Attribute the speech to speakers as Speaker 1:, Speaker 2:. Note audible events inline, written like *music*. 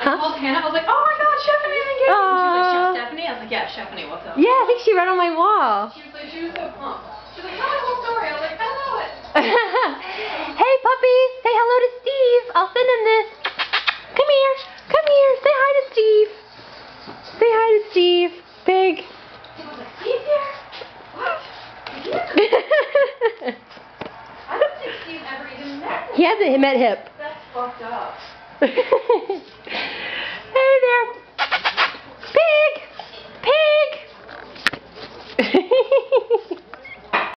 Speaker 1: I called Hannah. I was like, oh my god, Stephanie is engaged. And she was like, Chef uh. Stephanie? I was like, yeah, Stephanie, what's up?
Speaker 2: Yeah, I think she read on my wall.
Speaker 1: She was like, she was so pumped. She was like, tell me the whole story. I was like, I don't know it. *laughs*
Speaker 2: hey puppy. say hello to Steve. I'll send him this. Come here. Come here. Say hi to Steve. Say hi to Steve. Big.
Speaker 1: He was like, Steve's here? What? Yeah. *laughs* I don't think Steve ever even met him.
Speaker 2: he hasn't met Hip.
Speaker 1: That's fucked up. *laughs*